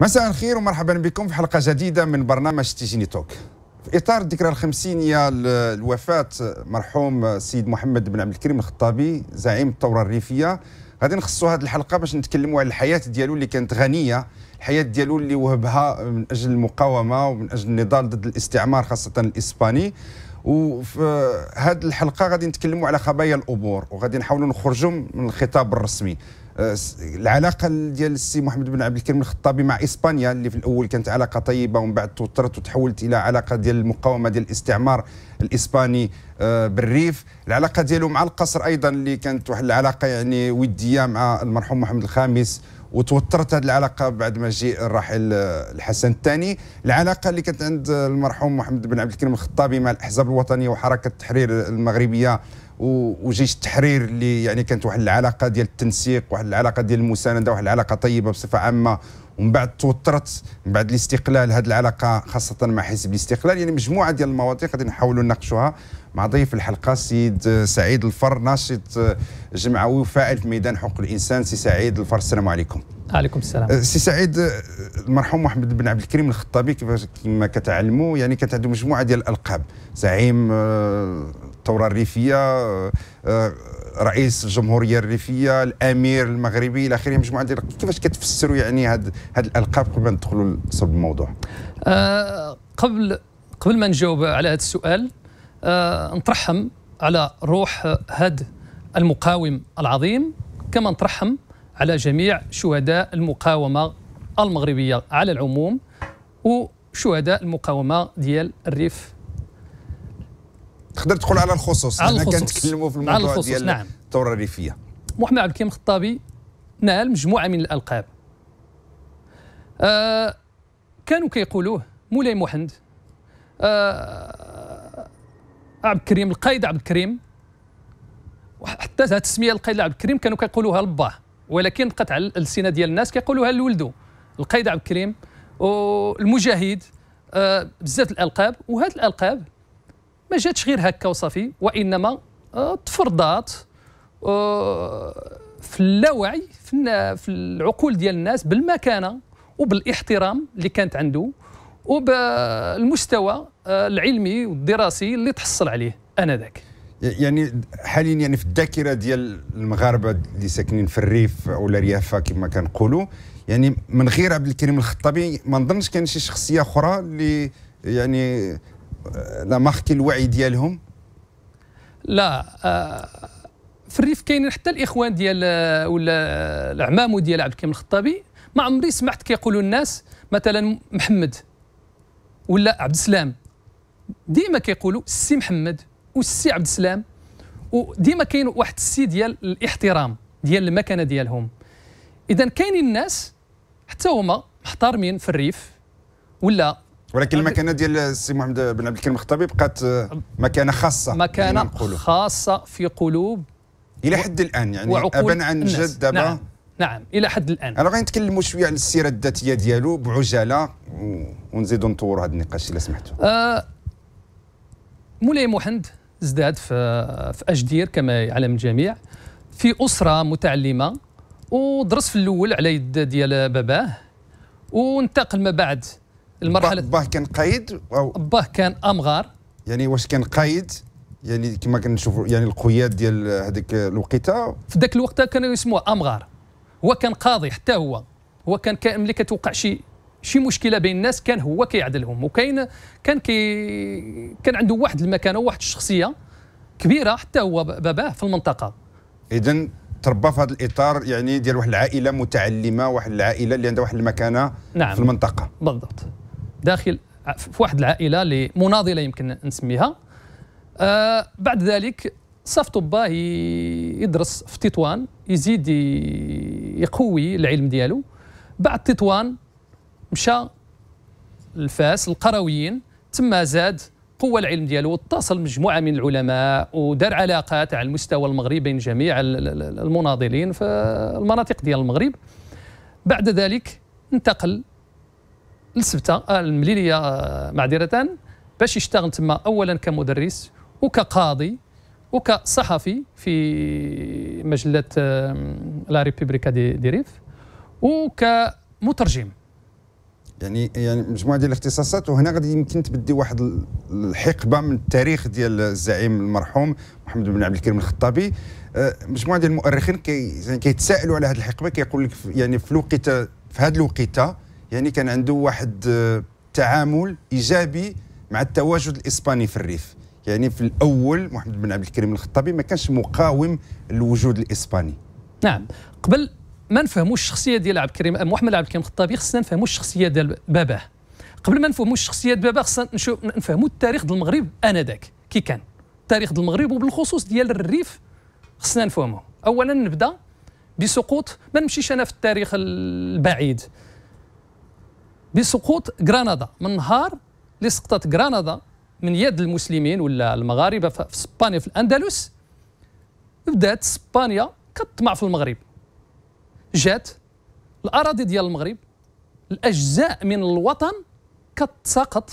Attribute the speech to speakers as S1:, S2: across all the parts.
S1: مساء الخير ومرحبا بكم في حلقة جديدة من برنامج تيجيني توك. في إطار الذكرى الخمسينية الوفاة مرحوم السيد محمد بن عبد الكريم الخطابي زعيم الثورة الريفية. غادي نخصوا هذه الحلقة باش نتكلموا على الحياة ديالو اللي كانت غنية الحياة ديالو اللي وهبها من أجل المقاومة ومن أجل النضال ضد الاستعمار خاصة الإسباني. وفي هذه الحلقة غادي نتكلموا على خبايا الأمور وغادي نحاولوا نخرجوا من الخطاب الرسمي. العلاقة ديال السي محمد بن عبد الكريم الخطابي مع إسبانيا اللي في الأول كانت علاقة طيبة ومن بعد توترت وتحولت إلى علاقة ديال المقاومة ديال الاستعمار الإسباني آه، بالريف. العلاقة ديالو مع القصر أيضا اللي كانت واحد العلاقة يعني ودية مع المرحوم محمد الخامس وتوترت هذه العلاقة بعد ما جاء الراحل آه، الحسن الثاني. العلاقة اللي كانت عند المرحوم محمد بن عبد الكريم الخطابي مع الأحزاب الوطنية وحركة التحرير المغربية وجيش التحرير اللي يعني كانت واحد العلاقة ديال التنسيق واحد العلاقة ديال المساندة واحد العلاقة طيبة بصفة عامة. ومن بعد توترت من بعد الاستقلال. هذه العلاقة خاصة مع حزب الاستقلال يعني مجموعة ديال المواضيع غادي نحاولوا نناقشوها مع ضيف الحلقة السيد سعيد الفر ناشط جمعوي وفاعل في ميدان حقوق الإنسان. سي سعيد الفر السلام عليكم.
S2: عليكم السلام.
S1: سي سعيد المرحوم محمد بن عبد الكريم الخطابي كما كتعلموا يعني كانت عنده مجموعة ديال الألقاب. زعيم الثوره الريفية آه، رئيس الجمهوريه الريفية الأمير المغربي إلى آخره مجموعة ديال كيفاش كتفسروا يعني هاد هاد الألقاب قبل ما ندخلوا لصلب الموضوع؟
S2: أه قبل قبل ما نجاوب على هذا السؤال أه نترحم على روح هذا المقاوم العظيم كما نترحم على جميع شهداء المقاومة المغربية على العموم وشهداء المقاومة ديال الريف
S1: تقدر تدخل على الخصوص.
S2: على الخصوص.
S1: كنتكلموا في الموضوع على الخصوص ديال نعم. الثوره الريفيه
S2: محمد عبد الكريم الخطابي نال مجموعة من الألقاب. آه كانوا كيقولوه مولاي محمد آه عبد الكريم القائد عبد الكريم وحتى هذه التسمية القائد عبد الكريم كانوا كيقولوها لباه ولكن بقات على الألسنة ديال الناس كيقولوها لولده القائد عبد الكريم والمجاهد آه بزاف الألقاب وهذه الألقاب ما جاتش غير هكا وصافي وإنما آه، تفرضات آه، في اللاوعي في العقول ديال الناس بالمكانة وبالاحترام اللي كانت عنده وبالمستوى آه، العلمي والدراسي اللي تحصل عليه آنذاك.
S1: يعني حاليا يعني في الذاكرة ديال المغاربة اللي ساكنين في الريف أو الريافه كما كنقولوا يعني من غير عبد الكريم الخطابي ما نظنش كان شي شخصية أخرى اللي يعني لا ماركي الوعي ديالهم؟
S2: لا آه، في الريف كاينين حتى الإخوان ديال آه، ولا العمامو ديال عبد الكريم الخطابي. ما عمري سمعت كيقولوا الناس مثلا محمد ولا عبد السلام. ديما كيقولوا السي محمد والسي عبد السلام. وديما كاين واحد السي ديال الاحترام ديال المكانة ديالهم. اذا كاينين الناس حتى هما محترمين في الريف ولا
S1: ولكن المكانة ديال السي محمد بن عبد الكريم الخطابي بقات مكانة خاصة
S2: مكانة خاصة في قلوب
S1: إلى حد الآن يعني ابا عن جد دابا؟
S2: نعم. نعم إلى حد الآن.
S1: أنا غادي نتكلموا شوية على السيرة الذاتية ديالو بعجالة ونزيدوا نطوروا هذا النقاش إلا سمحتوا.
S2: آه مولاي محمد ازداد في في أجدير كما يعلم الجميع في أسرة متعلمة ودرس في الأول على يد ديال باباه وانتقل ما بعد
S1: المرحلة باه كان قايد
S2: أو باه كان أمغار.
S1: يعني واش كان قايد؟ يعني كما كنشوفوا يعني القياد ديال هذيك الوقيتة.
S2: في ذاك الوقت كانوا يسموه أمغار. هو كان قاضي حتى هو. هو كان ملي كتوقع شي شي مشكلة بين الناس كان هو كيعدلهم. وكاين كان كي كان عنده واحد المكانة وواحد الشخصية كبيرة حتى هو باباه في المنطقة.
S1: اذا تربى في هذا الإطار يعني ديال واحد العائلة متعلمة واحد العائلة اللي عندها واحد المكانة
S2: نعم.
S1: في المنطقة.
S2: بالضبط. داخل في واحد العائلة اللي مناضلة يمكن نسميها. آه بعد ذلك صافته با يدرس في تطوان يزيد يقوي العلم ديالو. بعد تطوان مشى لفاس القرويين تما زاد قوة العلم ديالو واتصل مجموعة من العلماء ودار علاقات على المستوى المغربي بين جميع المناضلين في المناطق ديال المغرب. بعد ذلك انتقل لسبتة آه، المليلية آه، معذرة. باش يشتغل تما اولا كمدرس وكقاضي وكصحفي في مجلة La República de, de Rif وكمترجم.
S1: يعني يعني مجموعة ديال الاختصاصات وهنا غادي يمكن تبدي واحد الحقبة من التاريخ ديال الزعيم المرحوم محمد بن عبد الكريم الخطابي. آه، مجموعة ديال المؤرخين كي يعني كيتسائلوا على هذه الحقبة كيقول لك يعني في الوقيتة في هذه الوقيتة يعني كان عنده واحد آه، تعامل إيجابي مع التواجد الإسباني في الريف. يعني في الأول محمد بن عبد الكريم الخطابي ما كانش مقاوم للوجود الإسباني.
S2: نعم. قبل ما نفهموا الشخصية ديال عبد الكريم محمد عبد الكريم الخطابي خصنا نفهموا الشخصية ديال باباه قبل ما نفهموا الشخصية ديال باباه خصنا نفهموا التاريخ ديال المغرب آنذاك. كي كان التاريخ ديال المغرب وبالخصوص ديال الريف خصنا نفهمه اولا نبدأ بسقوط ما نمشيش أنا في التاريخ البعيد. بسقوط غرناطه من نهار اللي سقطت غرناطه من يد المسلمين ولا المغاربة في إسبانيا في الأندلس بدأت إسبانيا كتطمع في المغرب. جات الأراضي ديال المغرب الأجزاء من الوطن كتسقط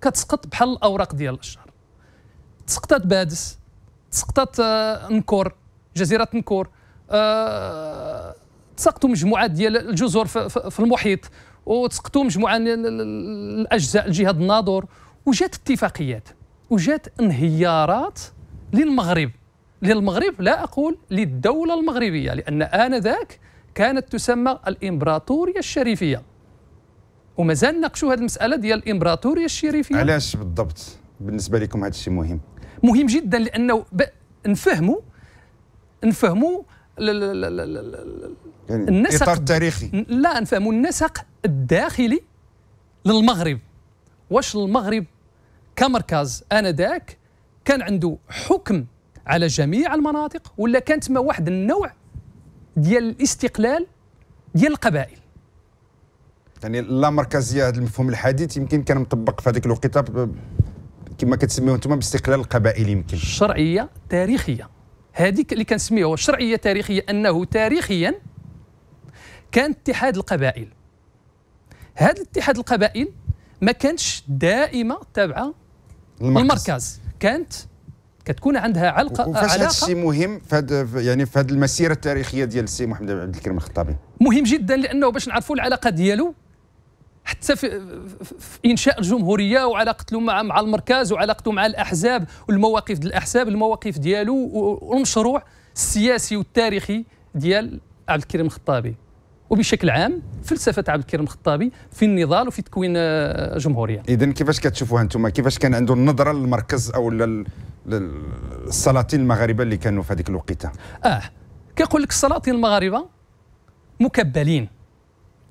S2: كتسقط بحال الأوراق ديال الاشجار تسقطت بادس تسقطت آه نكور جزيرة نكور آه تسقطوا مجموعات ديال الجزر في, في المحيط. وتسقطوا مجموعة الأجزاء الجهاد الناظور وجات اتفاقيات وجات انهيارات للمغرب. للمغرب لا أقول للدولة المغربية لأن آنذاك كانت تسمى الإمبراطورية الشريفية. ومازال نناقشوا هذه المسألة ديال الإمبراطورية الشريفية.
S1: علاش بالضبط؟ بالنسبة لكم هذا الشيء مهم.
S2: مهم جدا لأنه نفهموا نفهموا
S1: يعني النسق إطار تاريخي.
S2: لا نفهموا النسق الداخلي للمغرب. واش المغرب كمركز آنذاك كان عنده حكم على جميع المناطق ولا كانت ما واحد النوع ديال الاستقلال ديال القبائل؟
S1: يعني لا مركزية هذا المفهوم الحديث يمكن كان مطبق في هذيك الوقيتة كما كتسميوه أنتم باستقلال القبائل يمكن.
S2: الشرعيه تاريخية. هذيك اللي كنسميوها الشرعيه تاريخية أنه تاريخيا كان اتحاد القبائل. هذا الاتحاد القبائل ما كانتش دائمة تابعة للمركز. كانت كتكون عندها علقة
S1: وفاش هذا الشيء مهم في هذا يعني في هذه المسيرة التاريخية ديال السي محمد عبد الكريم الخطابي؟
S2: مهم جدا لأنه باش نعرفوا العلاقة ديالو حتى في, في إنشاء الجمهورية وعلاقته مع مع المركز وعلاقته مع الأحزاب والمواقف ديال الأحزاب المواقف ديالو والمشروع السياسي والتاريخي ديال عبد الكريم الخطابي. وبشكل عام فلسفة عبد الكريم الخطابي في النضال وفي تكوين آه، جمهورية.
S1: اذا كيفاش كتشوفوها أنتم؟ كيفاش كان عنده النظرة للمركز أو للسلاطين المغاربة اللي كانوا في هذيك الوقيتة؟
S2: آه كيقول لك السلاطين المغاربة مكبلين.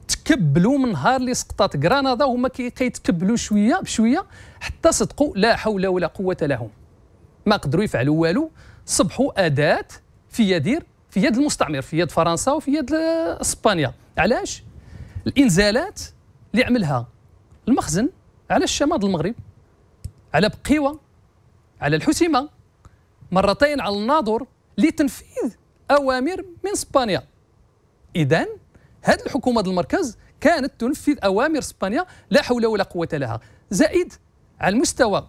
S2: تكبلوا من نهار اللي سقطت غرناطه وهما كيتكبلوا شوية بشوية حتى صدقوا لا حول ولا قوة لهم. ما قدروا يفعلوا والو. صبحوا أداة في يدير في يد المستعمر في يد فرنسا وفي يد إسبانيا. علاش؟ الإنزالات اللي عملها المخزن على الشمال المغرب على بقيوة على الحسيمة مرتين على الناظور لتنفيذ أوامر من إسبانيا. اذا هذه الحكومة المركز كانت تنفذ أوامر إسبانيا لا حول ولا قوة لها. زائد على المستوى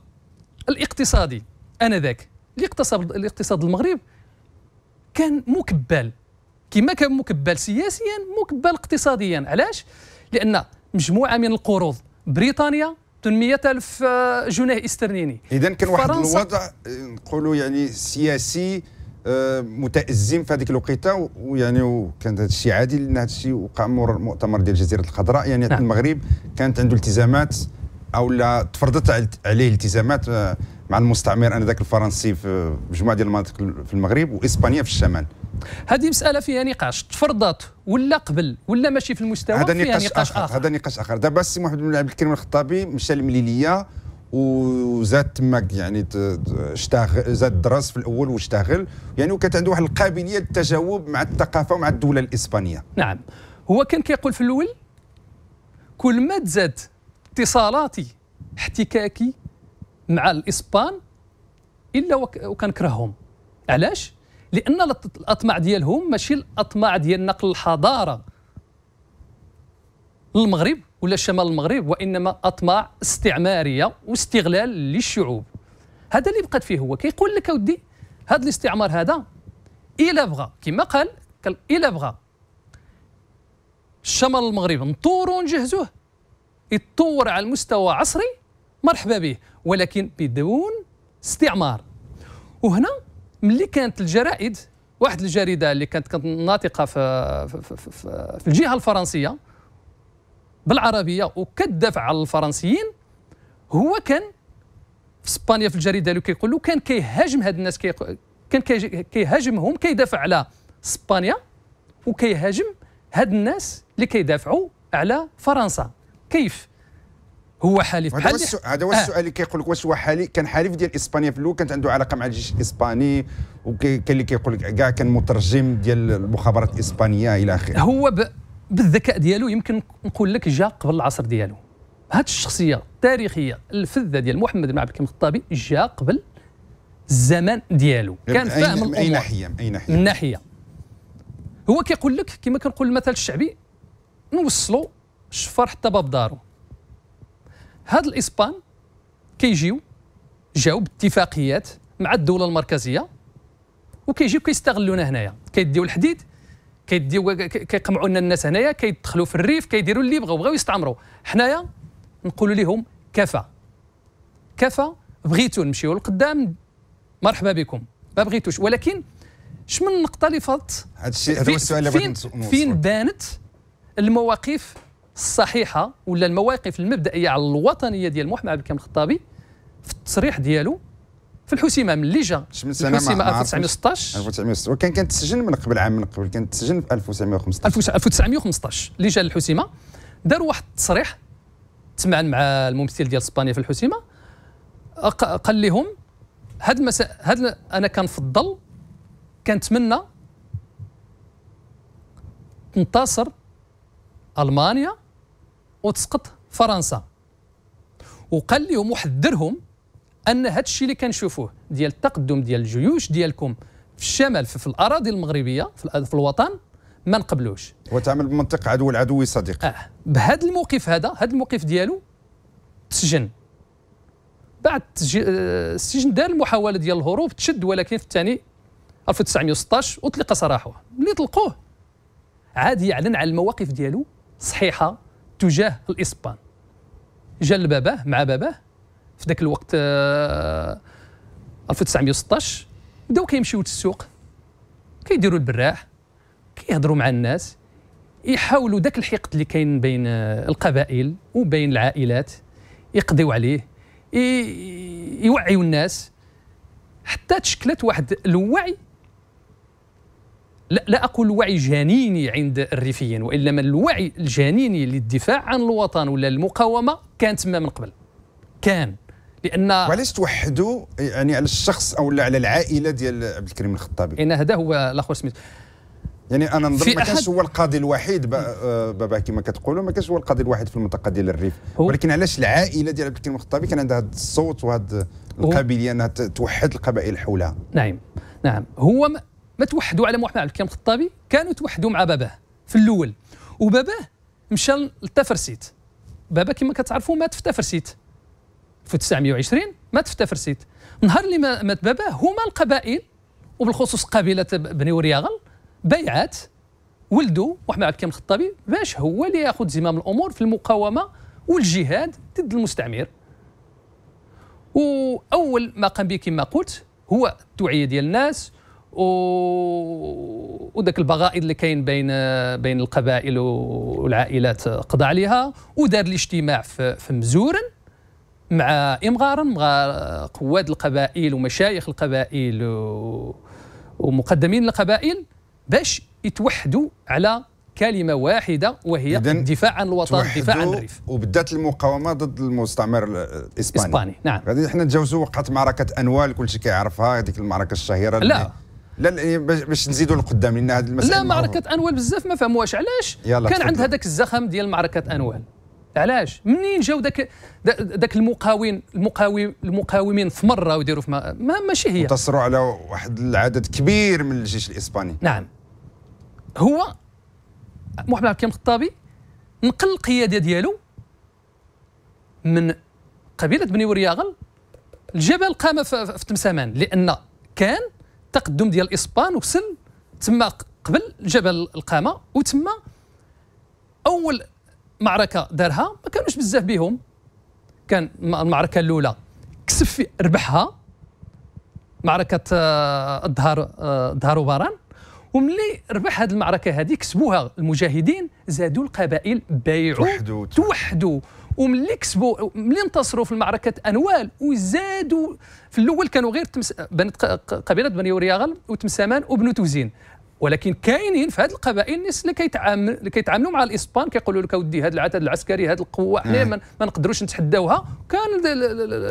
S2: الاقتصادي آنذاك الاقتصاد الاقتصاد المغرب كان مكبل. كما كان مكبل سياسيا مكبل اقتصاديا. علاش؟ لأن مجموعة من القروض بريطانيا 800 ألف جنيه استرليني.
S1: إذا كان واحد الوضع نقولوا يعني سياسي آه، متأزم في هذيك الوقيتة ويعني وكان هذا الشيء عادي لأن هذا الشيء وقع مور المؤتمر ديال الجزيره الخضراء. يعني نعم. المغرب كانت عنده التزامات أو لا تفرضت عليه التزامات آه، مع المستعمر آنذاك الفرنسي في مجموعة ديال المناطق في المغرب وإسبانيا في الشمال.
S2: هذه مسألة فيها نقاش تفرضت ولا قبل ولا ماشي في المستوى
S1: هذا نقاش. آخر. هذا نقاش آخر. دابا السي محمد بن عبد الكريم الخطابي مشى المليليه وزاد تماك يعني اشتغل زاد درس في الأول واشتغل. يعني وكانت عنده واحد القابلية للتجاوب مع الثقافة ومع الدولة الإسبانية.
S2: نعم. هو كان كيقول في الأول كل ما تزاد اتصالاتي احتكاكي مع الإسبان إلا وكنكرههم علاش؟ لأن الأطماع ديالهم ماشي الأطماع ديال نقل الحضارة للمغرب ولا شمال المغرب وإنما أطماع استعمارية واستغلال للشعوب. هذا اللي بقات فيه هو. كيقول لك أودي هذا الاستعمار هذا الا بغى كما قال الا بغى الشمال المغرب نطوروا ونجهزوه. يتطور على المستوى عصري مرحبا به. ولكن بدون استعمار. وهنا ملي كانت الجرائد واحد الجريدة اللي كانت ناطقة في, في, في, الجهة الفرنسية بالعربية وكتدافع على الفرنسيين هو كان في إسبانيا في الجريدة اللي كيقولوا كان كيهاجم هاد الناس كي كان كيهاجمهم كيدافع على إسبانيا وكيهاجم هاد الناس اللي كيدافعوا على فرنسا. كيف؟ هو حليف.
S1: هذا هو السؤال هذا هو السؤال اللي كيقول لك واش هو حليف؟ كان حليف ديال إسبانيا في الأول كانت عنده علاقة مع الجيش الإسباني وكاين اللي كيقول لك كاع كان مترجم ديال المخابرات الإسبانية إلى آخره.
S2: هو ب... بالذكاء ديالو يمكن نقول لك جا قبل العصر ديالو. هذه الشخصية التاريخية الفذة ديال محمد بن عبد الحكيم الخطابي جا قبل الزمان ديالو.
S1: كان فاهم الأمور من اي ناحية من أي ناحية.
S2: من ناحية. هو كيقول لك كما كنقول المثل الشعبي نوصلوا الشفار حتى باب دارو. هاد الإسبان كيجيو جاو باتفاقيات مع الدولة المركزية وكيجيو كيستغلونا هنايا. كيديو الحديد كيديو كيقمعوا لنا الناس هنايا كيدخلوا في الريف كيديروا اللي بغاو بغاو يستعمروا. حنايا نقولوا لهم كفى. كفى بغيتوا نمشيو لقدام. مرحبا بكم. ما بغيتوش. ولكن شمن النقطة اللي فاتت
S1: هذا الشيء هذا هو السؤال اللي
S2: فين, فين بانت المواقف الصحيحه ولا المواقف المبدئية على الوطنية ديال محمد عبد الكريم الخطابي في التصريح ديالو في الحسيمة ملي جا الحسيمة 1916
S1: 1916 وكان كان تسجن من قبل عام من قبل كان تسجن في 1915
S2: 1915 اللي جا الحسيمة. دار واحد التصريح تسمع مع الممثل ديال إسبانيا في الحسيمة. قال لهم هاد المسا... هاد أنا كنفضل كنتمنى تنتصر ألمانيا وتسقط فرنسا. وقال لهم وحذرهم أن هذا الشيء اللي كنشوفوه ديال التقدم ديال الجيوش ديالكم في الشمال في, في الأراضي المغربية في, في الوطن ما نقبلوش.
S1: وتعمل بمنطق عدو العدو صديق.
S2: آه بهذا الموقف هذا هذا الموقف ديالو تسجن. بعد آه، السجن دار المحاولة ديال الهروب تشد ولكن في الثاني 1916 أطلق سراحه ملي طلقوه عاد يعلن على المواقف ديالو صحيحة. تجاه الإسبان. جا لباباه مع باباه في ذاك الوقت 1916 آه، بداو كيمشيو للسوق كيديروا البراح كيهضروا مع الناس يحاولوا ذاك الحقد اللي كاين بين آه، القبائل وبين العائلات يقضيو عليه يوعيوا الناس حتى تشكلت واحد الوعي لا, لا أقول وعي جنيني عند الريفيين وإنما الوعي الجنيني للدفاع عن الوطن ولا المقاومة كان تما من قبل. كان. لأن
S1: وعلاش توحدوا يعني على الشخص أو على العائلة ديال عبد الكريم الخطابي؟
S2: إن هذا هو الآخر سميت.
S1: يعني أنا نظن ما كانش هو القاضي الوحيد بابا كما كتقولوا ما كانش هو القاضي الوحيد في المنطقة ديال الريف. ولكن علاش العائلة ديال عبد الكريم الخطابي كان عندها هذا الصوت وهذه القابلية إنها توحد القبائل حولها؟
S2: نعم. نعم. هو ما توحدوا على محمد عبد الكريم الخطابي كانوا توحدوا مع باباه في الأول. وباباه مشى لتفرسيت. بابا كما كتعرفوا مات في تفرسيت. في 1920 مات في تفرسيت. نهار اللي مات باباه هما القبائل وبالخصوص قبيلة بني ورياغل بيعات ولدو محمد عبد الكريم الخطابي باش هو اللي ياخذ زمام الأمور في المقاومة والجهاد ضد المستعمر. وأول ما قام به كما قلت هو التوعية ديال الناس و... وداك البغائض اللي كاين بين بين القبائل والعائلات قضى عليها ودار الاجتماع في, في مزورن مع امغارا مع قواد القبائل ومشايخ القبائل و... ومقدمين القبائل باش يتوحدوا على كلمة واحدة وهي الدفاع عن الوطن الدفاع عن الريف.
S1: وبدات المقاومة ضد المستعمر الإسباني.
S2: إسباني نعم.
S1: غادي حنا نتجاوزوا وقعت معركة أنوال كل شيء كيعرفها هذيك المعركة الشهيرة
S2: لا.
S1: لا باش نزيدوا لقدام لأن هذه المساله
S2: لا معركة أنوال بزاف ما فهموهاش. علاش؟ كان عند هذاك الزخم ديال معركة أنوال. علاش؟ منين جاو ذاك ذاك المقاومين المقاوم المقاومين في مرة ويديروا في ما, ما ماشي هي.
S1: انتصروا على واحد العدد كبير من الجيش الإسباني.
S2: نعم. هو محمد عبد الكريم الخطابي نقل القيادة ديالو من قبيلة بني ورياغل الجبل قام في تمسامان لأن كان تقدم ديال الاسبان وصل تما قبل جبل القامة وتما أول معركة دارها ما كانوش بزاف بهم كان المعركة الأولى كسب في ربحها معركة آه، الظهر الظهر وباران. وملي ربح هذه المعركة هذه كسبوها المجاهدين زادوا القبائل بايعوا
S1: توحدوا
S2: توحدوا وملي كسبوا ملي انتصروا في المعركة أنوال وزادوا في الأول كانوا غير تمس... بنت قبيلة بني ورياغل وتمسامان وبنو توزين. ولكن كاينين في هذه القبائل الناس اللي كيتعامل اللي كيتعاملوا مع الإسبان كيقولوا لك أودي هذا العتاد العسكري هذه القوة حنا ما, ما نقدروش نتحداوها. كان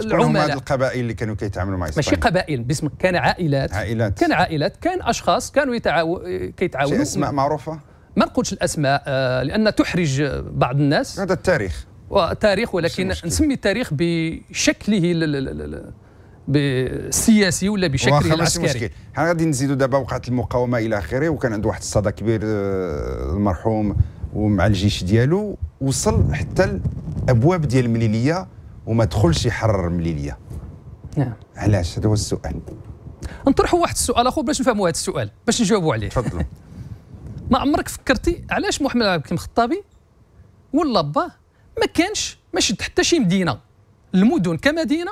S1: العملاء؟ هذه القبائل اللي كانوا كيتعاملوا مع
S2: ماشي قبائل باسم كان عائلات.
S1: عائلات.
S2: كان عائلات كان أشخاص كانوا يتعاو... كيتعاونوا.
S1: أسماء معروفة؟
S2: ما نقولش الأسماء آه لأن تحرج بعض الناس.
S1: هذا التاريخ.
S2: تاريخ ولكن نسمي التاريخ بشكله السياسي ولا بشكله العسكري.
S1: حنا غادي نزيدوا دابا وقعت المقاومة إلى آخره وكان عنده واحد الصدى كبير آه، المرحوم ومع الجيش ديالو وصل حتى الأبواب ديال المليلية وما دخلش يحرر المليلية.
S2: نعم.
S1: علاش؟ هذا هو السؤال.
S2: نطرحوا واحد السؤال آخر باش نفهموا هذا السؤال باش نجاوبوا عليه.
S1: تفضل
S2: ما عمرك فكرتي علاش محمد عبد الحكيم الخطابي ولا باه ما كانش ما شد حتى شي مدينة. المدن كمدينة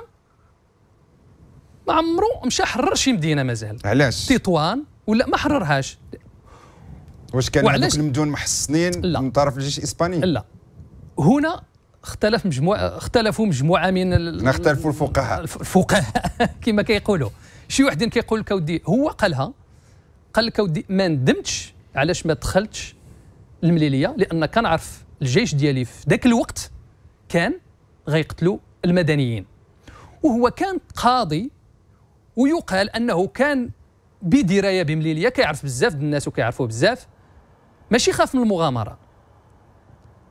S2: ما عمرو مشى حرر شي مدينة مازال.
S1: علاش؟
S2: تطوان ولا ما حررهاش.
S1: واش كان هذوك المدن محصنين لا. من طرف الجيش الإسباني؟
S2: لا. هنا اختلف مجموعه اختلفوا مجموعة من
S1: اختلفوا الفقهاء.
S2: الفقهاء كما كيقولوا. شي واحد كيقول لك اودي هو قالها قال لك اودي ما ندمتش علاش ما دخلتش المليلية؟ لأن كنعرف الجيش ديالي في ذاك الوقت كان غيقتلوا المدنيين. وهو كان قاضي ويقال أنه كان بدراية بمليلية كيعرف بزاف الناس وكيعرفوه بزاف. ماشي خاف من المغامرة.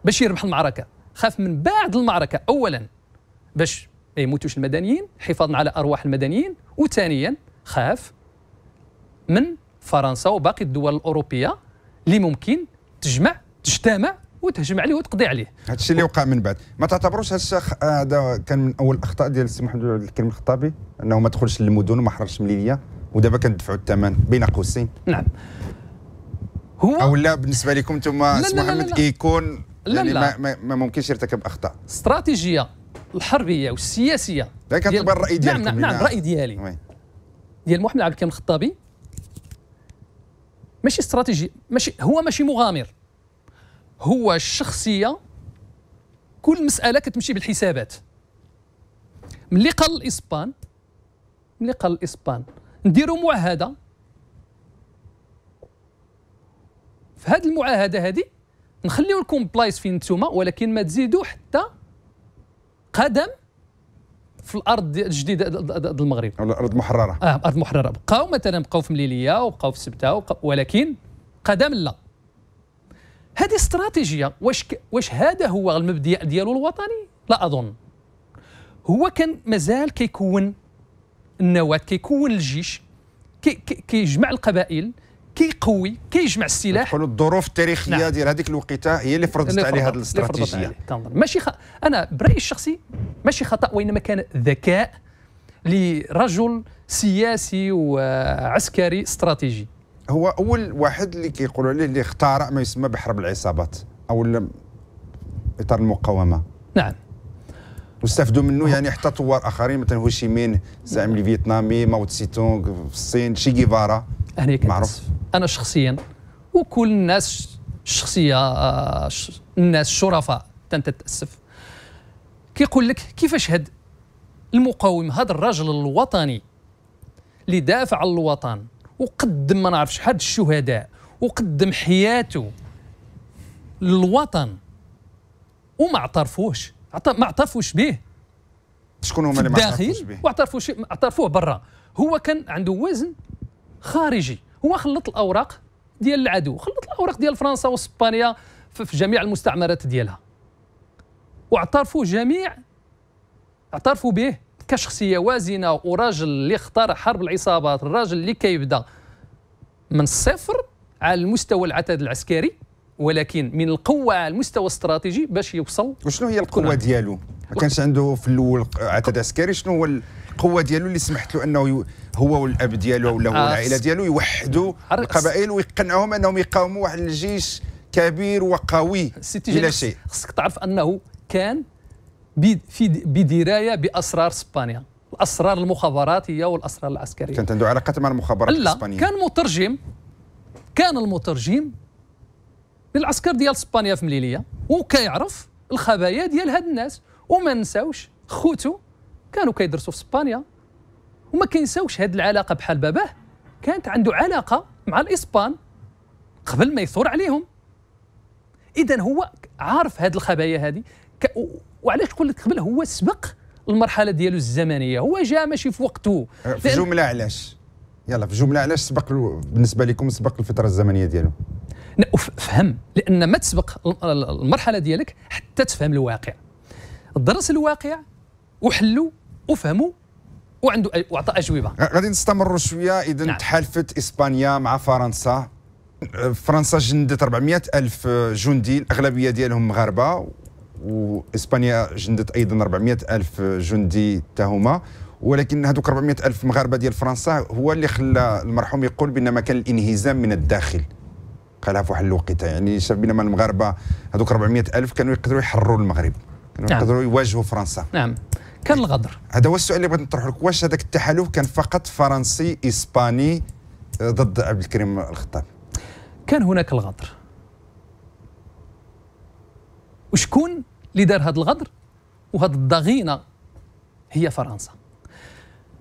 S2: باش يربح المعركة. خاف من بعد المعركة اولا باش ما يموتوش المدنيين حفاظا على أرواح المدنيين. وثانيا خاف من فرنسا وباقي الدول الأوروبية اللي ممكن تجمع تجتمع وتهجم عليه وتقضي عليه.
S1: هذا الشيء اللي وقع من بعد. ما تعتبروش الشيخ هذا كان من أول الأخطاء ديال السي محمد الكريم الخطابي أنه ما دخلش للمدن وما حررش مليليه ودابا كندفعوا الثمن بين قوسين.
S2: نعم.
S1: هو أو لا بالنسبة لكم أنتم السي محمد كيكون
S2: لا يعني لا.
S1: ما, ما ممكنش يرتكب أخطاء.
S2: استراتيجية الحربية والسياسية
S1: لا كان الرأي ديالكم
S2: نعم نعم, نعم الراي ديالي. Oui. ديال محمد عبد الكريم الخطابي ماشي استراتيجي ماشي هو ماشي مغامر. هو الشخصية كل مسألة كتمشي بالحسابات. ملي قال الإسبان ملي قال الإسبان. نديروا معاهدة. في هذه المعاهدة هذه نخليو لكم بلايص فين نتوما ولكن ما تزيدوا حتى قدم في الأرض الجديدة ديال المغرب.
S1: الأرض محرره
S2: آه أرض محررة. بقاو مثلا بقاو في مليليه وبقاو في سبتة ولكن قدم لا. هذه استراتيجية. واش ك... واش هذا هو المبدا ديالو الوطني؟ لا أظن. هو كان مازال كيكون النواه كيكون الجيش كي... كيجمع القبائل كيقوي كيجمع السلاح.
S1: نقولوا الظروف التاريخية نعم. ديال هذيك الوقيتة هي اللي فرضت عليه هذه الاستراتيجية.
S2: ماشي خ... أنا برأيي الشخصي ماشي خطأ وإنما كان ذكاء لرجل سياسي وعسكري استراتيجي.
S1: هو أول واحد اللي كيقولوا عليه اللي اخترع ما يسمى بحرب العصابات أو إطار المقاومة.
S2: نعم.
S1: واستفدوا منه يعني حتى طوار آخرين مثلا هو شيمين زعيم الفيتنامي ماو تسي تونغ في الصين شي جيفارا
S2: معروف. أنا شخصيا وكل الناس الشخصيه آه، الناس الشرفاء تتأسف. كيقول لك كيفاش هاد المقاوم هذا الرجل الوطني اللي دافع عن الوطن وقدم ما نعرف شحال الشهداء وقدم حياته للوطن وما اعترفوش ما اعترفوش به.
S1: شكون هما اللي ما اعترفوش به؟
S2: واعترفوش اعترفوه برا. هو كان عنده وزن خارجي. هو خلط الأوراق ديال العدو خلط الأوراق ديال فرنسا وإسبانيا في جميع المستعمرات ديالها. واعترفوا جميع اعترفوا به. كشخصية وازنة وراجل اللي اختار حرب العصابات الراجل اللي كيبدأ من الصفر على المستوى العتاد العسكري ولكن من القوة على المستوى الاستراتيجي باش يوصل
S1: وشنو هي القوة ديالو ما كانش عنده في الأول عتاد عسكري شنو هو القوة ديالو اللي سمحت له أنه هو والأب ديالو ولا هو العائلة ديالو يوحدوا القبائل ويقنعوهم أنهم يقاوموا واحد الجيش كبير وقوي بلا. شيء
S2: خصك تعرف أنه كان بدراية بأسرار إسبانيا. الأسرار المخابراتيه والأسرار العسكرية.
S1: كانت عنده علاقات مع المخابرات
S2: لا
S1: الإسبانية.
S2: كان مترجم كان المترجم للعسكر ديال إسبانيا في مليلية وكيعرف الخبايا ديال هاد الناس. وما نساوش خوتو كانوا كيدرسوا في إسبانيا. وما كينساوش هاد العلاقة بحال باباه. كانت عنده علاقة مع الإسبان قبل ما يثور عليهم. اذا هو عارف هاد الخبايا هذه وعلاش قلت لك قبل هو سبق المرحلة ديالو الزمنية؟ هو جا ماشي في وقته.
S1: في جملة علاش؟ يلا في جملة علاش سبق بالنسبة لكم سبق الفترة الزمنية ديالو؟
S2: فهم. لأن ما تسبق ال- ال- المرحلة ديالك حتى تفهم الواقع. درس الواقع وحلو وفهموا وعنده واعطى
S1: أجوبة. غادي نستمروا شوية. إذا
S2: نعم.
S1: تحالفت إسبانيا مع فرنسا. أه، فرنسا جندت 400 ألف جندي. الأغلبية ديالهم مغاربة. وإسبانيا جندت أيضا 400 ألف جندي تهما ولكن هذوك 400 ألف مغاربة ديال فرنسا هو اللي خلى المرحوم يقول بأن كان الانهزام من الداخل. قالها في واحد الوقيتة يعني شاف بينما المغاربة هذوك 400 ألف كانوا يقدروا يحرروا المغرب كانوا
S2: نعم.
S1: يقدروا يواجهوا فرنسا.
S2: نعم. كان الغدر.
S1: هذا هو السؤال اللي بغيت نطرح لك. واش هذاك التحالف كان فقط فرنسي إسباني ضد عبد الكريم الخطاب؟
S2: كان هناك الغدر. وشكون؟ اللي دار هذا الغدر وهذه الضغينة هي فرنسا.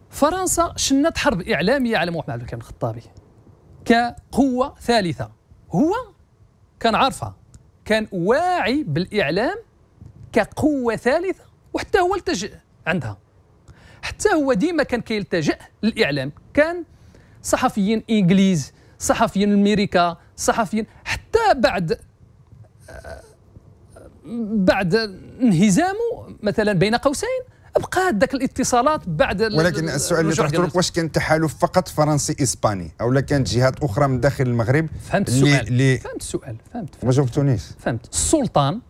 S2: فرنسا شنت حرب إعلامية على محمد عبد الكريم الخطابي. كقوة ثالثة. هو كان عارفها. كان واعي بالإعلام كقوة ثالثة وحتى هو التجأ عندها. حتى هو ديما كان كيلتجئ للإعلام. كان صحفيين إنجليز صحفيين أمريكا صحفيين حتى بعد بعد انهزامه مثلا بين قوسين بقات ذاك الاتصالات بعد
S1: ولكن السؤال اللي طرحته لك واش كان تحالف فقط فرنسي إسباني؟ أو لا كانت جهات أخرى من داخل المغرب
S2: فهمت السؤال
S1: اللي
S2: فهمت السؤال فهمت.
S1: ما جاوبتونيش.
S2: فهمت. السلطان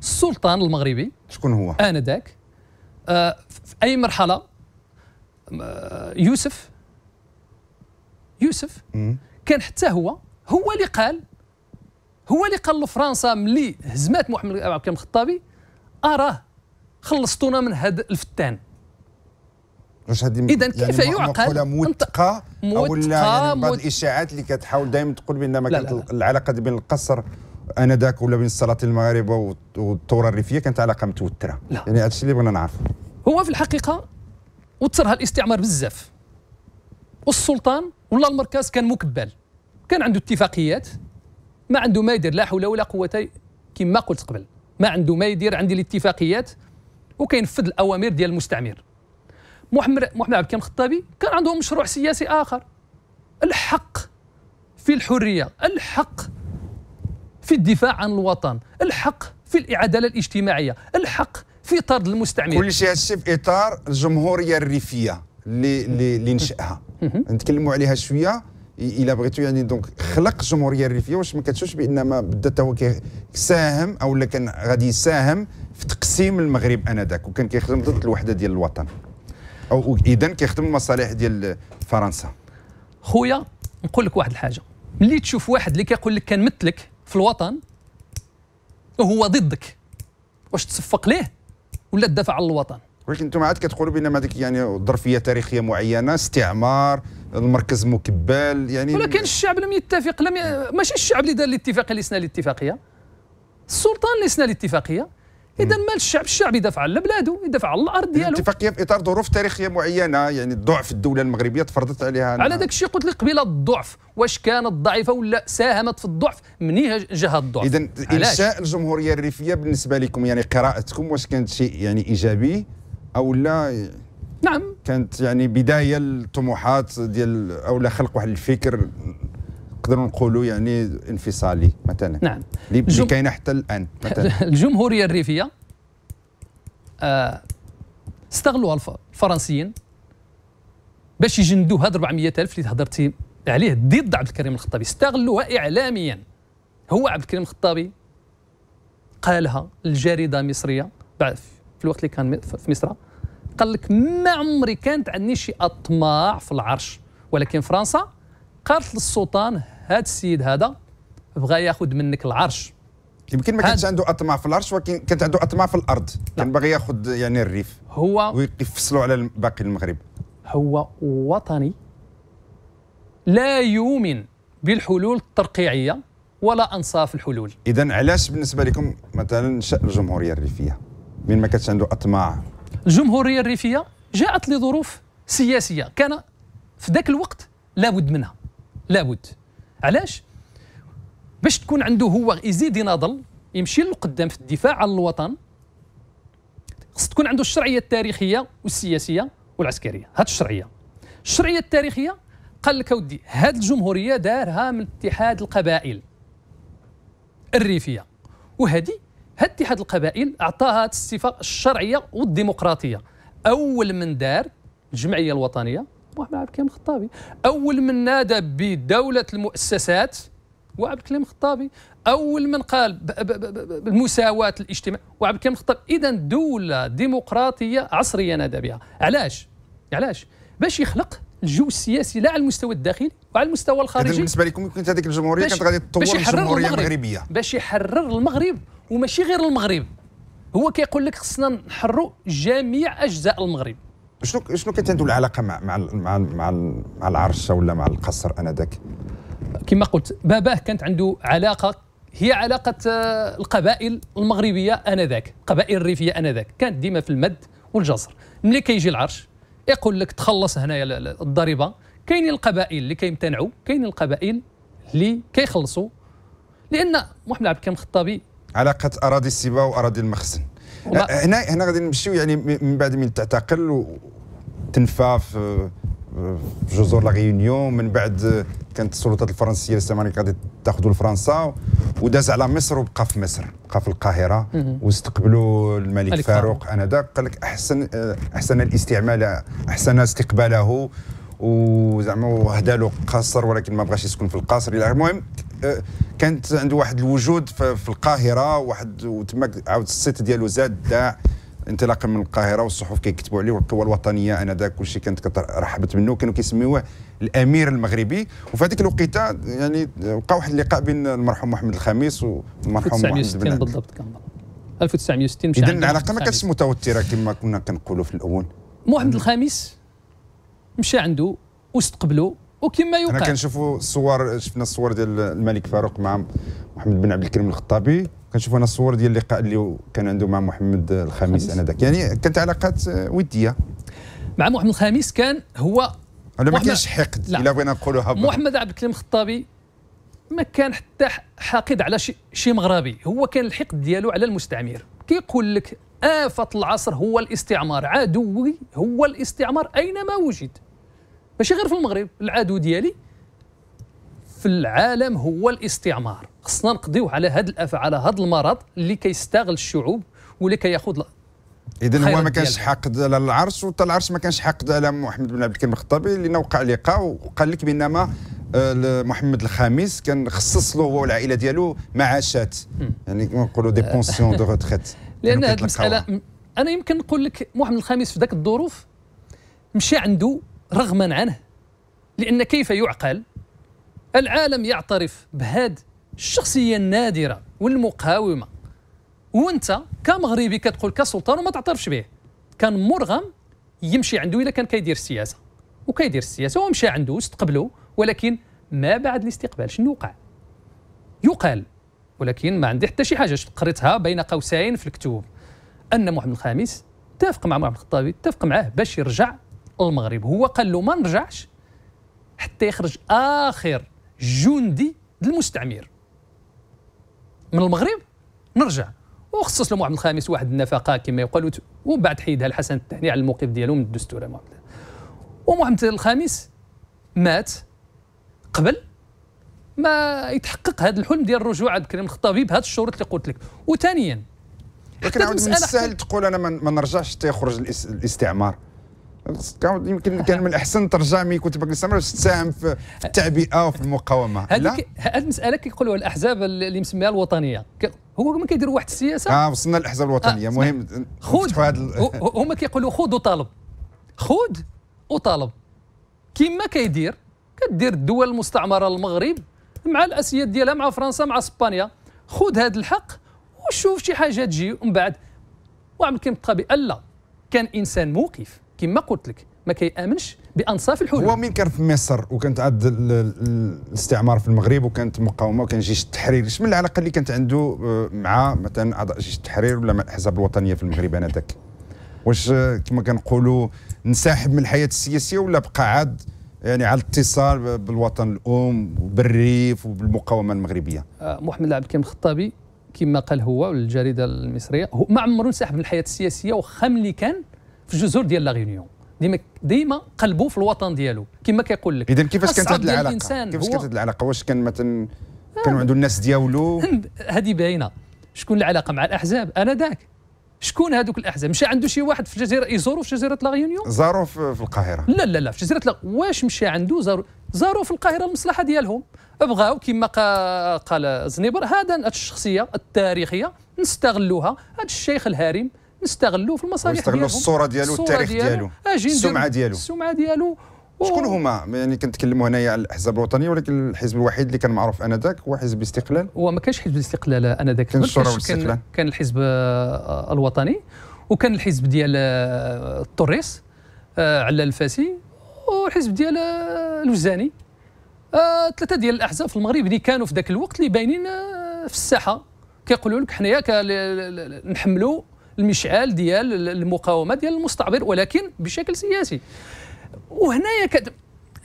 S2: السلطان المغربي
S1: شكون هو؟
S2: آنذاك آه في أي مرحلة؟ آه يوسف يوسف
S1: مم.
S2: كان حتى هو هو اللي قال هو اللي قال لفرنسا ملي هزمات محمد عبد الكريم الخطابي آراه خلصتونا من هذا الفتان.
S1: واش هذه
S2: إذن كيف
S1: م-
S2: يعقل؟
S1: موثقه أو
S2: موثقة،
S1: لا؟ يعني بعض الإشاعات اللي كتحاول دائما تقول بان ما كانت
S2: لا، لا.
S1: العلاقة بين القصر آنذاك ولا بين السلاطين المغاربه والثورة الريفية كانت علاقة متوترة.
S2: لا.
S1: يعني هذا الشيء اللي بغينا نعرفه.
S2: هو في الحقيقة وترها الاستعمار بزاف. والسلطان ولا المركز كان مكبل. كان عنده اتفاقيات. ما عنده ما يدير لا حول ولا قوة كما قلت قبل. ما عنده ما يدير عندي الاتفاقيات وكينفذ الأوامر ديال المستعمر. محمد محمد عبد الكريم الخطابي كان عنده مشروع سياسي آخر. الحق في الحرية الحق في الدفاع عن الوطن الحق في العداله الاجتماعية الحق في طرد المستعمر.
S1: كل شيء هذا الشيء في إطار الجمهورية الريفية اللي, اللي نشأها. نتكلموا عليها شوية. إلا بغيتوا يعني دونك خلق الجمهوريه الريفية واش ما كتشوفش بان ما بدا هو كيساهم أو لا كان غادي يساهم في تقسيم المغرب آنذاك وكان كيخدم ضد الوحدة ديال الوطن. أو اذا كيخدم المصالح ديال فرنسا.
S2: خويا نقول لك واحد الحاجة. ملي تشوف واحد اللي كيقول لك كنمثلك في الوطن وهو ضدك. واش تصفق ليه؟ ولا تدافع على الوطن؟
S1: ولكن أنتم عاد كتقولوا بأن هذيك يعني ظرفية تاريخية معينة استعمار المركز مكبل يعني
S2: ولكن الشعب لم يتفق لم ي... ماشي الشعب اللي دار الاتفاقيه اللي سنى الاتفاقية. السلطان اللي سنى الاتفاقية. إذا مال الشعب الشعب يدافع على بلاده يدافع على الأرض ديالو.
S1: الاتفاقية في إطار ظروف تاريخية معينة يعني ضعف الدولة المغربية تفرضت عليها
S2: على داك الشيء قلت لك قبيلة الضعف واش كانت ضعيفة ولا ساهمت في الضعف منين هذا الضعف.
S1: اذا؟ إنشاء الجمهورية الريفية بالنسبة لكم يعني قراءتكم واش كانت شيء يعني إيجابي أو لا؟
S2: نعم.
S1: كانت يعني بداية للطموحات ديال أو لا خلق واحد الفكر نقدروا نقولوا يعني انفصالي مثلا.
S2: نعم.
S1: اللي كاينة حتى الآن مثلا.
S2: الجمهورية الريفية آه، استغلوها الف- الفرنسيين باش يجندوا هاد 400 ألف اللي هضرتي عليه ضد عبد الكريم الخطابي. استغلوها اعلاميا. هو عبد الكريم الخطابي قالها الجريدة مصرية بعد في الوقت اللي كان في مصر. قال لك ما عمري كانت عندي شي أطماع في العرش ولكن فرنسا قالت للسلطان هذا السيد هذا بغى ياخذ منك العرش.
S1: يمكن ما كانش عنده أطماع في العرش ولكن كانت عنده أطماع في الأرض. كان باغي ياخذ يعني الريف
S2: هو
S1: ويفصلوا على باقي المغرب.
S2: هو وطني لا يؤمن بالحلول الترقيعية ولا أنصاف الحلول.
S1: اذا علاش بالنسبة لكم مثلا شا الجمهورية الريفية؟ من ما كانش عنده أطماع
S2: الجمهوريه الريفية جاءت لظروف سياسية كان في ذاك الوقت لابد منها. لابد. علاش؟ باش تكون عنده هو يزيد يناضل يمشي للقدام في الدفاع عن الوطن خص تكون عنده الشرعية التاريخية والسياسية والعسكرية. هاد الشرعية. الشرعية التاريخية قال لك أودي هاد الجمهورية دارها من اتحاد القبائل الريفية. وهذه اتحاد القبائل أعطاها الصفة الشرعية والديمقراطية. أول من دار الجمعية الوطنية محمد عبد الكريم الخطابي. أول من نادى بدولة المؤسسات هو عبد الكريم الخطابي. أول من قال بالمساواة الاجتماعيه وعبد الكريم الخطابي. إذا دولة ديمقراطية عصرية نادى بها. علاش؟ علاش؟ باش يخلق الجو السياسي لا على المستوى الداخلي وعلى المستوى الخارجي.
S1: بالنسبة لكم كنت هذيك الجمهورية كانت غادي تطور الجمهورية المغربية.
S2: باش يحرر المغرب وماشي غير المغرب. هو كيقول لك خصنا نحرروا جميع أجزاء المغرب.
S1: شنو شنو كانت عنده العلاقة مع مع مع مع, مع العرش ولا مع القصر آنذاك؟
S2: كما قلت باباه كانت عنده علاقة هي علاقة آه، القبائل المغربية آنذاك القبائل الريفية آنذاك. كانت ديما في المد والجزر. ملي كيجي العرش يقول لك تخلص هنايا الضريبة. كاينين القبائل اللي كيمتنعوا كاينين القبائل اللي كيخلصوا. لأن محمد عبد الكريم الخطابي
S1: علاقة أراضي السبا وأراضي المخزن. هنا هنا غادي نمشيو يعني من بعد من تعتقل وتنفى في في جزر لا ريونيون من بعد كانت السلطات الفرنسية الاستعماريه غادي تاخذوا لفرنسا وداز على مصر وبقى في مصر بقى في القاهرة واستقبلوا الملك فاروق أنذاك قال لك أحسن أحسن الاستعمال أحسن استقباله وزعما وهدى له قصر ولكن ما بغاش يسكن في القصر. إلى المهم كانت عنده واحد الوجود في القاهرة واحد وتما عاود الصيت ديالو زاد داع. انطلاقا من القاهرة والصحف كيكتبوا عليه والقوى الوطنيه آنذاك كل شيء كانت رحبت منه. كانوا كيسميوه الأمير المغربي. وفي هذيك الوقيتة يعني وقع واحد اللقاء بين المرحوم محمد الخامس والمرحوم محمد
S2: بن بالضبط كان. 1960
S1: اذا العلاقة ما كانتش متوترة كما كنا كنقولوا في الأول.
S2: محمد الخامس مشى عنده واستقبلوا وكما يقال.
S1: أنا كنشوفوا الصور شفنا الصور ديال الملك فاروق مع محمد بن عبد الكريم الخطابي. كنشوف أنا الصور ديال اللقاء اللي كان عنده مع محمد الخامس آنذاك. يعني كانت علاقات ودية.
S2: مع محمد الخامس كان هو
S1: ولا ما كانش حقد إلا بغينا نقولوها
S2: محمد عبد الكريم الخطابي ما كان حتى حاقد على شي, شي مغربي. هو كان الحقد ديالو على المستعمر. كيقول لك آفة العصر هو الاستعمار. عدوي هو الاستعمار أينما وجد. ماشي غير في المغرب العدو ديالي في العالم هو الاستعمار. خصنا نقضيو على هذا الافعال على هذا المرض اللي كيستغل الشعوب واللي كياخذ
S1: اذا هو ما كانش حاقد على العرش وحتى العرش ما كانش حاقد على محمد بن عبد الكريم الخطابي اللي وقع لقاء وقال لك بانما آه، محمد الخامس كان خصص له هو والعائله ديالو معاشات. يعني نقولوا des pensions de retraite
S2: لأن هذه المسألة أنا يمكن نقول لك محمد الخامس في ذاك الظروف مشى عنده رغما عنه لأن كيف يعقل؟ العالم يعترف بهذه الشخصية النادرة والمقاومة. وانت كمغربي كتقول كسلطان وما تعترفش به. كان مرغم يمشي عنده إلا كان كيدير السياسة. وكيدير السياسة ومشى عنده واستقبلوا ولكن ما بعد الاستقبال. شنو وقع يقال ولكن ما عندي حتى شي حاجة قريتها بين قوسين في الكتب أن محمد الخامس اتفق مع محمد الخطابي اتفق معاه باش يرجع المغرب هو قال له ما نرجعش حتى يخرج آخر جندي المستعمر من المغرب نرجع. وخصص له محمد الخامس واحد النفقة كما يقال ومن بعد حيدها الحسن الثاني على الموقف ديالو من الدستور ومحمد الخامس مات قبل ما يتحقق هذا الحلم ديال الرجوع عبد الكريم الخطابي بهذه الشروط اللي قلت لك. وثانيا
S1: لكن من السهل تقول أنا ما نرجعش حتى يخرج الاستعمار. يمكن كان من الاحسن ترجع مي كنت باقي باش تساهم في التعبئة وفي المقاومة.
S2: هذه المسألة كيقولوها الأحزاب اللي مسميها الوطنية. هو ما كيديروا واحد السياسة؟
S1: آه وصلنا للأحزاب الوطنية. آه مهم.
S2: خذ هما كيقولوا خذ وطالب. خذ وطالب. كما كيدير كدير الدول المستعمرة المغرب مع الاسياد ديالها مع فرنسا مع إسبانيا. خذ هذا الحق وشوف شي حاجة تجي ومن بعد. وعمل كيما الطبيعي لا. كان إنسان موقف. كما قلت لك ما كيأمنش بأنصاف الحلول.
S1: هو مين كان في مصر وكانت عاد الاستعمار في المغرب وكانت مقاومة وكان جيش التحرير. شنو العلاقة اللي كانت عنده آه، مع مثلا أعضاء جيش التحرير ولا مع الأحزاب الوطنية في المغرب آنذاك؟ واش آه، كما كنقولوا انسحب من الحياة السياسية ولا بقى عاد يعني على الاتصال بالوطن الأم وبالريف وبالمقاومة المغربية؟
S2: آه، محمد عبد الكريم الخطابي كما قال هو والجريدة المصرية هو ما عمره انسحب من الحياة السياسية وخا ملي كان في الجزر ديال La Réunion. ديما ديما قلبه في الوطن ديالو. كما كيقول لك
S1: اذا كيفاش كانت هذه العلاقة؟ كيفاش كانت هذه العلاقة؟ واش كان مثلا كانوا عنده الناس ديالو؟
S2: هذه باينة. شكون العلاقة مع الأحزاب؟ أنا ذاك شكون هذوك الأحزاب؟ مشى عنده شي واحد في الجزيره يزوروا في جزيرة La Réunion؟
S1: زاروا في القاهرة.
S2: لا لا لا في جزيرة لا واش مشى عنده زاروا زاروا في القاهرة المصلحة ديالهم. بغاو كما قال زنيبر هذا الشخصية التاريخية نستغلوها. هذا الشيخ الهارم نستغلوه في المصالح
S1: نستغلوا الصورة ديالو التاريخ ديالو. السمعة ديالو.
S2: السمعة ديالو.
S1: شكون هما؟ يعني كنتكلموا هنايا على الأحزاب الوطنية ولكن الحزب الوحيد اللي كان معروف آنذاك هو حزب الاستقلال.
S2: هو ما كانش حزب الاستقلال آنذاك
S1: كان والاستقلال.
S2: كان الحزب آه، الوطني وكان الحزب ديال آه، الطوريس آه، علال الفاسي والحزب ديال الوزاني. ثلاثة ديال الأحزاب في المغرب اللي كانوا في ذاك الوقت اللي باينين في الساحة. كيقولوا لك حنايا نحملوا المشعال ديال المقاومة ديال المستعبر ولكن بشكل سياسي. وهنايا كد...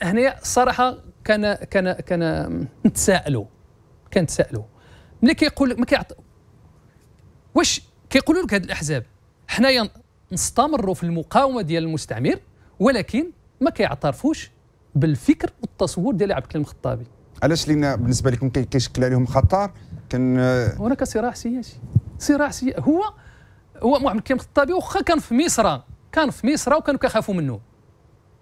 S2: هنايا الصراحه كان كان كان نتسائلوا كنتسائلوا ملي كيقول ما كيعط واش كيقولوا لك هاد الأحزاب؟ حنايا نستمروا في المقاومة ديال المستعمر ولكن ما كيعترفوش بالفكر والتصور ديال عبد الكريم الخطابي.
S1: علاش؟ لأن بالنسبة لكم كيشكل عليهم خطر كان
S2: هناك صراع سياسي. صراع سياسي هو هو محمد الكريم الخطابي واخا كان في مصر. كان في مصر وكانوا كيخافوا منه.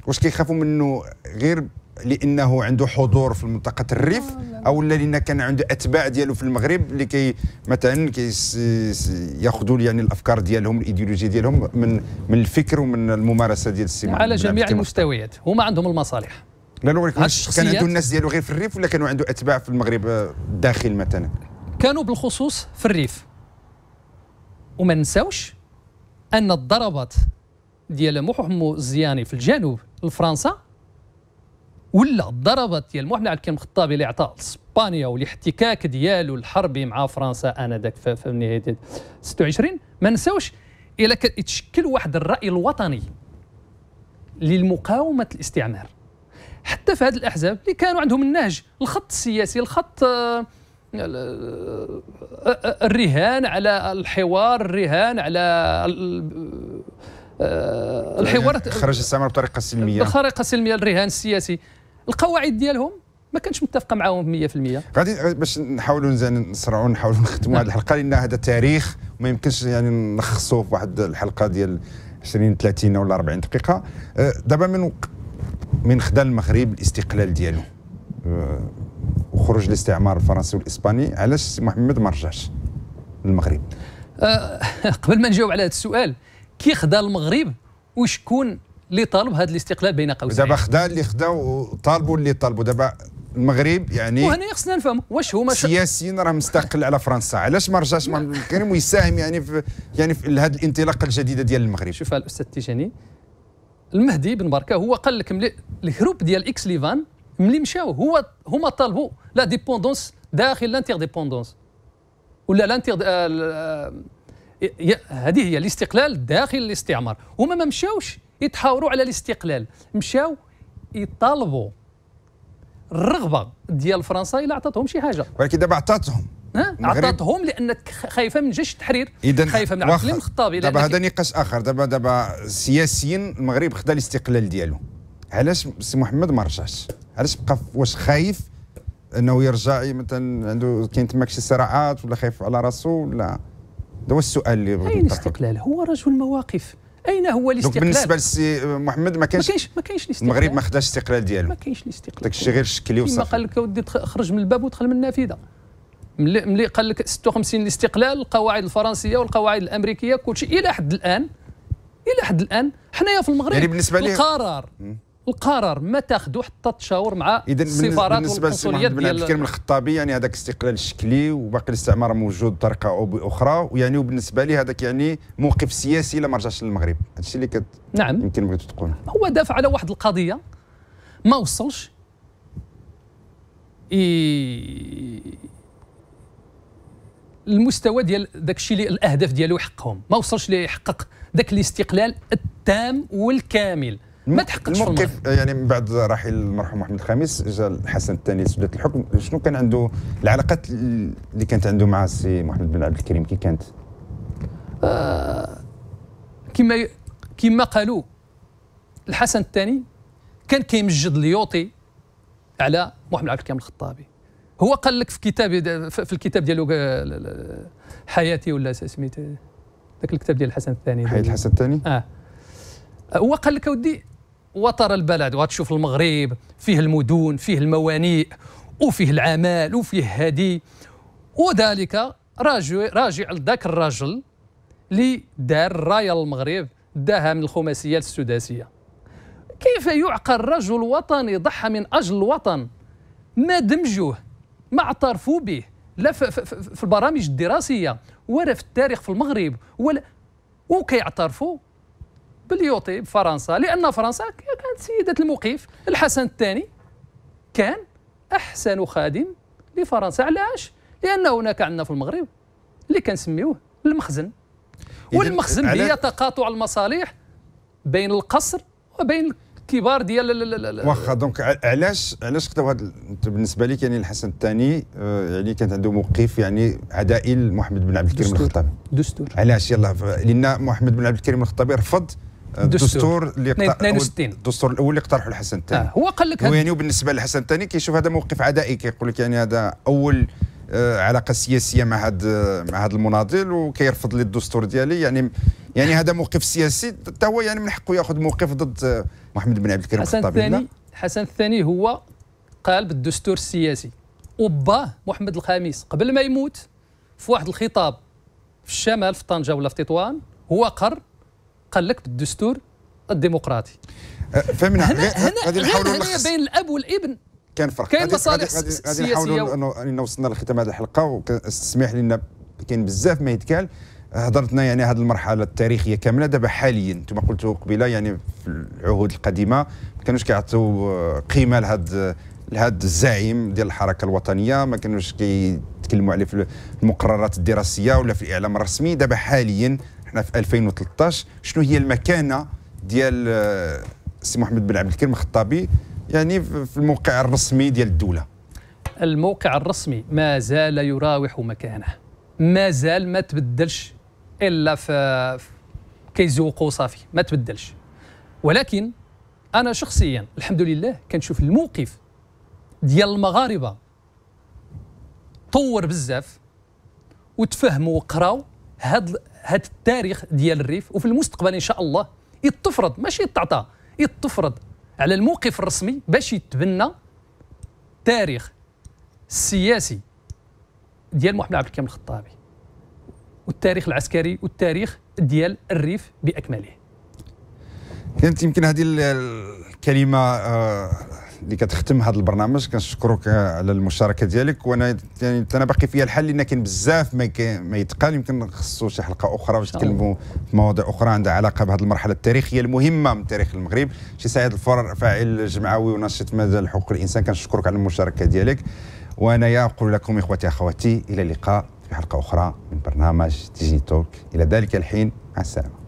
S1: واش كيخافوا منه غير لأنه عنده حضور في منطقة الريف أو لا. لأن كان عنده أتباع ديالو في المغرب اللي كي مثلا كي ياخذوا يعني الأفكار ديالهم الإيديولوجية ديالهم من من الفكر ومن الممارسة ديال السيما
S2: على جميع المستويات. هما عندهم المصالح.
S1: لا لا ولكن كان عنده الناس ديالو غير في الريف ولا كانوا عنده أتباع في المغرب الداخل مثلا؟
S2: كانوا بالخصوص في الريف. وما نساوش أن الضربات ديال محمد الزياني في الجنوب لفرنسا ولا الضربات ديال محمد عبد الكريم الخطابي اللي عطى اسبانيا والاحتكاك ديالو الحربي مع فرنسا آنذاك في نهاية 26 ما نساوش إلا كان يتشكل واحد الرأي الوطني للمقاومة الاستعمار. حتى في هذه الأحزاب اللي كانوا عندهم النهج الخط السياسي الخط آه الرهان على الحوار الرهان على
S1: آه، الحوار. خرج الاستعمار بطريقة سلمية.
S2: بطريقة سلمية الرهان السياسي. القواعد ديالهم ما كانش متفقة معاهم 100%
S1: غادي باش نحاولوا نسرعوا نحاولوا نختموا هذه الحلقة لأن هذا تاريخ وما يمكنش يعني نلخصوه في واحد الحلقة ديال 20 30 ولا 40 دقيقة. آه، دابا من من خدا المغرب الاستقلال ديالو. آه، وخروج الاستعمار الفرنسي والإسباني. علاش محمد ما رجعش للمغرب؟
S2: أه قبل ما نجاوب على هذا السؤال كي خدا المغرب وشكون اللي طالب هذا الاستقلال بين قوسين؟
S1: دابا خدا اللي خدا وطالبوا اللي طالبوا دابا المغرب يعني
S2: وهنا خصنا نفهم واش هما
S1: سياسيا راه مستقل على فرنسا. علاش ما رجعش؟ الكريم ويساهم يعني في يعني في هذه الانطلاقه الجديده ديال المغرب.
S2: شوف الأستاذ تيجاني المهدي بن بركة هو قال لك الهروب ديال Aix-les-Bains ملي مشاو هو هما طالبوا l'indépendance داخل l'interdépendance ولا l'inter آه، هذه هي الاستقلال داخل الاستعمار. هما ما مشاوش يتحاوروا على الاستقلال مشاو يطالبوا الرغبة ديال فرنسا إلا عطاتهم شي حاجة.
S1: ولكن دابا عطاتهم.
S2: عطاتهم لأنك خايفة من جيش التحرير خايفة من عبد الحليم الخطابي
S1: دابا هذا نقاش آخر. دابا دابا سياسيا المغرب خدا الاستقلال ديالو. علاش سي محمد ما رجعش؟ علاش بقى واش خايف انه يرجع مثلا عنده كاين تماك شي صراعات ولا خايف على راسو ولا؟ هذا هو السؤال اللي
S2: بغيت أين الاستقلال؟ هو رجل مواقف. أين هو الاستقلال؟
S1: بالنسبة لسي محمد ما كانش
S2: ما كاينش ما كاينش الاستقلال.
S1: المغرب ما خداش الاستقلال ديالو.
S2: ما كاينش الاستقلال.
S1: داك الشيء غير شكلي وصافي
S2: قال لك ودي خرج من الباب ودخل من النافذة. ملي قال لك 56 الاستقلال القواعد الفرنسية والقواعد الأمريكية كل شيء إلى حد الان إلى حد الآن حنايا في المغرب
S1: يعني بالنسبة لي
S2: القرار. القرار ما تاخذوا حتى تشاور مع السفارات
S1: بالنسبة
S2: والقنصليات
S1: للسي محمد الكريم الخطابي يعني هذاك الاستقلال الشكلي وباقي الاستعمار موجود بطريقة أو بأخرى ويعني وبالنسبه لي هذاك يعني موقف سياسي الا ما رجعش للمغرب. هذا الشيء اللي كت
S2: نعم.
S1: يمكن بغيتو تقول
S2: هو دافع على واحد القضية ما وصلش. المستوى ديال داك الشيء اللي الأهداف ديالو يحققهم ما وصلش ليه يحقق ذاك الاستقلال التام والكامل. ما تحققش
S1: الموقف يعني من بعد رحيل المرحوم محمد الخامس جا الحسن الثاني لسدة الحكم. شنو كان عنده العلاقات اللي كانت عنده مع السي محمد بن عبد الكريم؟ كي كانت؟
S2: آه كما كما قالوا الحسن الثاني كان كيمجد اليوطي على محمد عبد الكريم الخطابي. هو قال لك في كتاب في الكتاب ديالو آه، حياتي ولا سميت ذاك الكتاب ديال الحسن الثاني.
S1: حياة الحسن الثاني؟
S2: آه. هو قال لك اودي وترى البلد وتشوف المغرب فيه المدن فيه الموانئ وفيه العمال وفيه هدي وذلك راجع راجع لذاك الرجل اللي دار راية المغرب داها من الخماسيه للسداسيه كيف يعقل رجل وطني ضحى من أجل الوطن؟ ما دمجوه ما اعترفوا به لا في البرامج الدراسية ولا في التاريخ في المغرب ولا وكيعترفوا؟ باليوطي بفرنسا لأن فرنسا كانت سيدة الموقف. الحسن الثاني كان أحسن خادم لفرنسا. علاش؟ لأن هناك عندنا في المغرب اللي كنسميوه المخزن. والمخزن هي تقاطع المصالح بين القصر وبين كبار ديال
S1: واخا دونك علاش علاش خداو هذا بالنسبة لك يعني الحسن الثاني آه، يعني كانت عنده موقف يعني عدائي لمحمد بن عبد الكريم الخطابي.
S2: دستور.
S1: علاش؟ يلا لأن محمد بن عبد الكريم الخطابي رفض
S2: الدستور
S1: اللي
S2: 62
S1: الدستور الأول اللي اقترحه الحسن الثاني.
S2: آه هو قال لك
S1: يعني وبالنسبه للحسن الثاني كيشوف هذا موقف عدائي كيقول لك يعني هذا أول آه علاقة سياسية مع هذا مع هذا المناضل وكيرفض لي الدستور ديالي. يعني يعني هذا موقف سياسي حتى هو يعني من حقه ياخذ موقف ضد محمد بن عبد الكريم
S2: الحسن الثاني الحسن الثاني هو قال بالدستور السياسي وباه محمد الخامس قبل ما يموت في واحد الخطاب في الشمال في طنجة ولا في تطوان هو قر قال لك بالدستور الديمقراطي.
S1: أه، فهمنا.
S2: هنا هنا نحاولوا بين الأب والابن.
S1: كان فرق.
S2: كاين مصالح سياسية
S1: نحاولوا انه وصلنا لختام هذه الحلقة وتسمح لنا كاين بزاف ما يتقال. هضرتنا يعني هذه المرحلة التاريخية كاملة. دابا حاليا أنتم قلتوا قبيلة يعني في العهود القديمة ما كانوش كيعطوا قيمة لهذا لهذا الزعيم ديال الحركة الوطنية. ما كانوش كيتكلموا عليه في المقررات الدراسية ولا في الإعلام الرسمي. دابا حاليا إحنا في 2013 شنو هي المكانة ديال آه، السي محمد بن عبد الكريم الخطابي؟ يعني في الموقع الرسمي ديال الدولة.
S2: الموقع الرسمي ما زال يراوح مكانه. ما زال ما تبدلش إلا في كيزوقوا صافي ما تبدلش. ولكن أنا شخصيا الحمد لله كنشوف الموقف ديال المغاربة طور بزاف وتفهموا وقراو هاد هاد التاريخ ديال الريف وفي المستقبل إن شاء الله يتفرض ماشي يتعطى يتفرض على الموقف الرسمي باش يتبنى تاريخ السياسي ديال محمد عبد الكريم الخطابي والتاريخ العسكري والتاريخ ديال الريف بأكمله.
S1: كانت يمكن هذه الكلمة آه، اللي كتختم هذا البرنامج كنشكرك على المشاركة ديالك. وأنا يعني أنا باقي فيها الحل لأن كاين بزاف ما, ما يتقال. يمكن خصو شي حلقة أخرى باش نتكلموا في مواضيع أخرى عندها علاقة بهذه المرحلة التاريخية المهمة من تاريخ المغرب. شي سعيد الفور فاعل جمعوي وناشط مجال حقوق الإنسان. كنشكرك على المشاركة ديالك. وأنا أقول لكم إخوتي أخواتي إلى اللقاء في حلقة أخرى من برنامج ديجي توك إلى ذلك الحين مع السلامة.